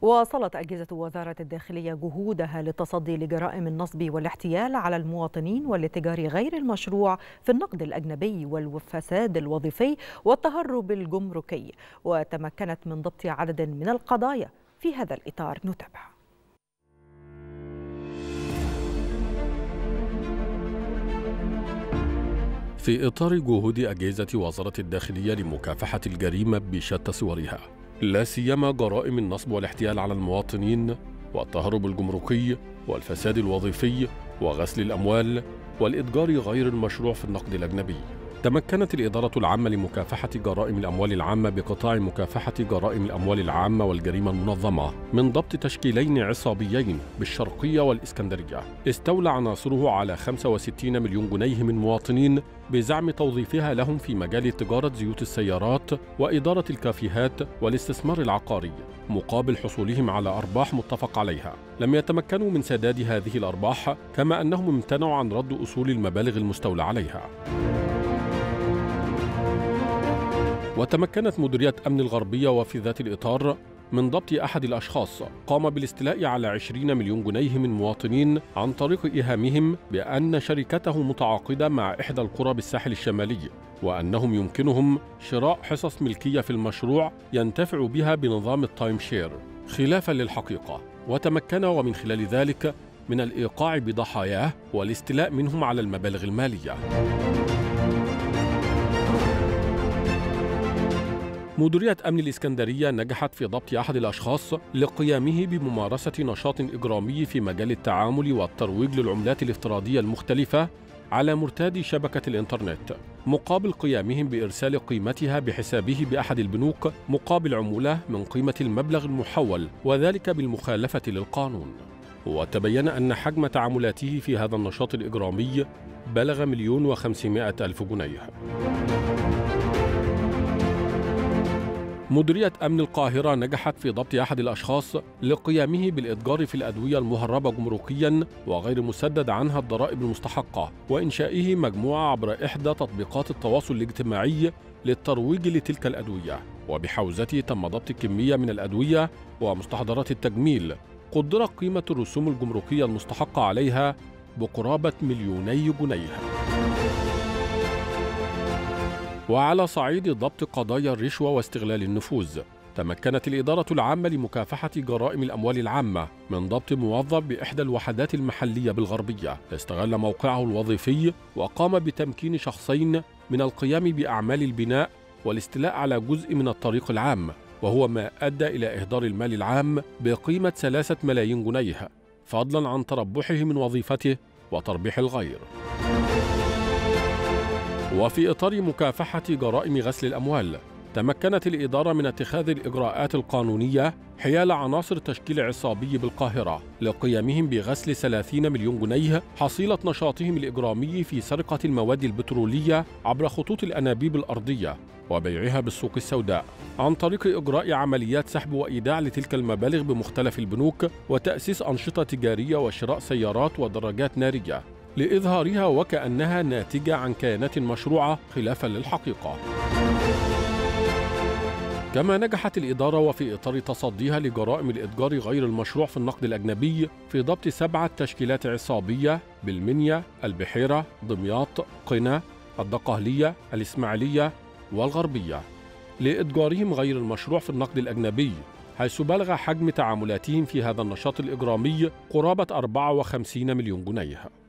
واصلت أجهزة وزارة الداخلية جهودها للتصدي لجرائم النصب والاحتيال على المواطنين والاتجار غير المشروع في النقد الأجنبي والفساد الوظيفي والتهرب الجمركي وتمكنت من ضبط عدد من القضايا في هذا الإطار. نتابع. في إطار جهود أجهزة وزارة الداخلية لمكافحة الجريمة بشتى صورها لا سيما جرائم النصب والاحتيال على المواطنين والتهرب الجمركي والفساد الوظيفي وغسل الأموال والإتجار غير المشروع في النقد الأجنبي. تمكنت الإدارة العامة لمكافحة جرائم الأموال العامة بقطاع مكافحة جرائم الأموال العامة والجريمة المنظمة من ضبط تشكيلين عصابيين بالشرقية والإسكندرية. استولى عناصره على 65 مليون جنيه من مواطنين بزعم توظيفها لهم في مجال تجارة زيوت السيارات وإدارة الكافيهات والاستثمار العقاري مقابل حصولهم على أرباح متفق عليها. لم يتمكنوا من سداد هذه الأرباح كما أنهم امتنعوا عن رد أصول المبالغ المستولى عليها. وتمكنت مديرية أمن الغربية وفي ذات الإطار من ضبط أحد الأشخاص قام بالاستيلاء على 20 مليون جنيه من مواطنين عن طريق إيهامهم بأن شركته متعاقدة مع إحدى القرى بالساحل الشمالي وأنهم يمكنهم شراء حصص ملكية في المشروع ينتفع بها بنظام ال time share. خلافا للحقيقة وتمكن ومن خلال ذلك من الإيقاع بضحاياه والاستيلاء منهم على المبالغ المالية. مديرية أمن الإسكندرية نجحت في ضبط أحد الأشخاص لقيامه بممارسة نشاط إجرامي في مجال التعامل والترويج للعملات الافتراضية المختلفة على مرتاد شبكة الإنترنت مقابل قيامهم بإرسال قيمتها بحسابه بأحد البنوك مقابل عمولة من قيمة المبلغ المحول وذلك بالمخالفة للقانون. وتبين أن حجم تعاملاته في هذا النشاط الإجرامي بلغ مليون وخمسمائة ألف جنيه. مديرية أمن القاهرة نجحت في ضبط أحد الأشخاص لقيامه بالإتجار في الأدوية المهربة جمركيا وغير مسدد عنها الضرائب المستحقة وإنشائه مجموعة عبر إحدى تطبيقات التواصل الاجتماعي للترويج لتلك الأدوية. وبحوزته تم ضبط كمية من الأدوية ومستحضرات التجميل. قدرت قيمة الرسوم الجمركية المستحقة عليها بقرابة مليوني جنيه وعلى صعيد ضبط قضايا الرشوة واستغلال النفوذ تمكنت الإدارة العامة لمكافحة جرائم الأموال العامة من ضبط موظف بإحدى الوحدات المحلية بالغربية. استغل موقعه الوظيفي وقام بتمكين شخصين من القيام بأعمال البناء والاستيلاء على جزء من الطريق العام وهو ما أدى إلى إهدار المال العام بقيمة ثلاثة ملايين جنيه فضلا عن تربحه من وظيفته وتربيح الغير. وفي إطار مكافحة جرائم غسل الأموال تمكنت الإدارة من اتخاذ الإجراءات القانونية حيال عناصر تشكيل عصابي بالقاهرة لقيامهم بغسل 30 مليون جنيه حصيلة نشاطهم الإجرامي في سرقة المواد البترولية عبر خطوط الأنابيب الأرضية وبيعها بالسوق السوداء. عن طريق إجراء عمليات سحب وإيداع لتلك المبالغ بمختلف البنوك وتأسيس أنشطة تجارية وشراء سيارات ودراجات نارية. لإظهارها وكأنها ناتجة عن كيانات مشروعة خلافا للحقيقة. كما نجحت الإدارة وفي إطار تصديها لجرائم الإتجار غير المشروع في النقد الأجنبي في ضبط سبعة تشكيلات عصابية بالمنيا، البحيرة، دمياط، قنا، الدقهلية، الإسماعيلية والغربية. لإتجارهم غير المشروع في النقد الأجنبي حيث بلغ حجم تعاملاتهم في هذا النشاط الإجرامي قرابة 54 مليون جنيه.